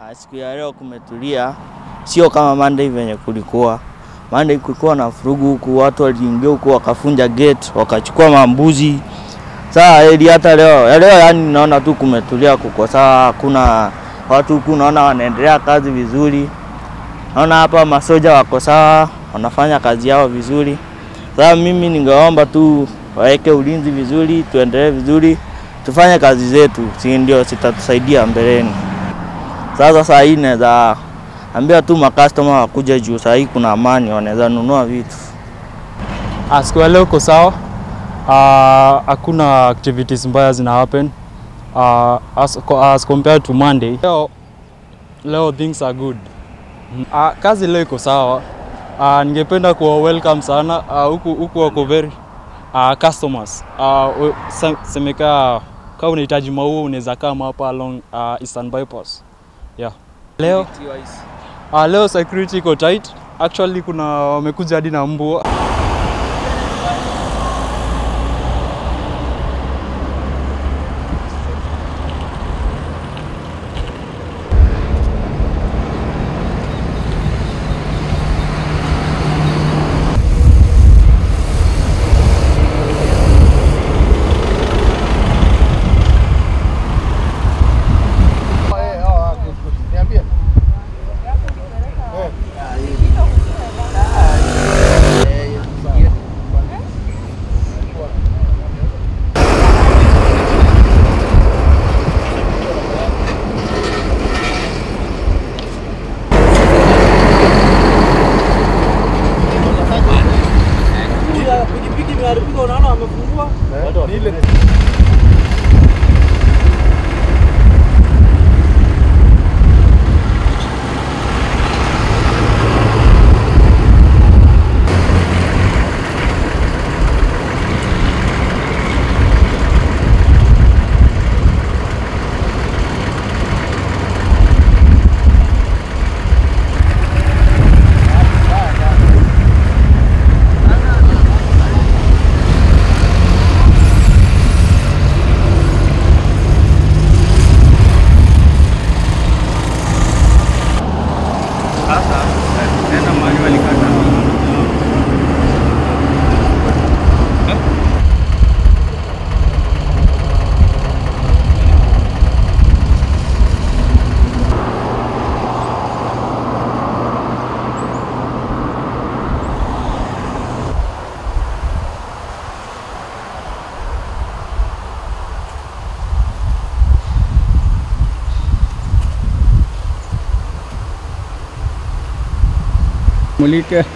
Ah, Siku ya leo kumetulia, sio kama Monday venye kulikuwa. Monday kulikuwa na furugu huku, watu waliingia huku wakafunja gate, wakachukua mambuzi. Saa hadi hata leo leo, yani naona tu kumetulia, kuko sawa, hakuna watu huku, naona wanaendelea kazi vizuri. Naona hapa masoja wako sawa, wanafanya kazi yao vizuri. Sasa mimi ningeomba tu waweke ulinzi vizuri, tuendelee vizuri, tufanye kazi zetu, si ndio zitatusaidia mbeleni. Sasa saa hii naweza ambia tu makastoma wakuja juu, saa hii kuna amani, wanaweza nunua vitu. Ah, Siku ya leo uko sawa, hakuna hakuna activities mbaya zina happen uh, as, as compared to Monday. Leo, leo things are good. Uh, kazi leo iko sawa. Uh, ningependa kuwa welcome sana Ah, huku huku wako very uh, customers Ah, we- semeka kama unahitaji maua unaweza kama hapa along uh, Eastern Bypass. Yeah. Leo uh, leo security iko tight. Actually kuna wamekuja hadi na mbwa. Kuvua? Niille... Mulica.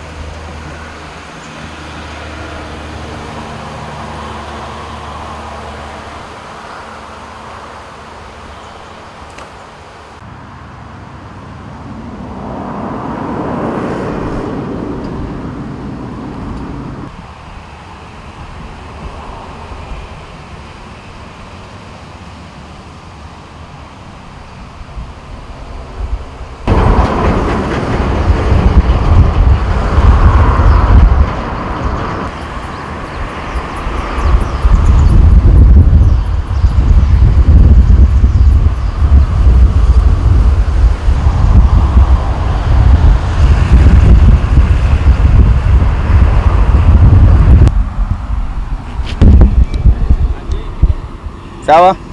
Sawa?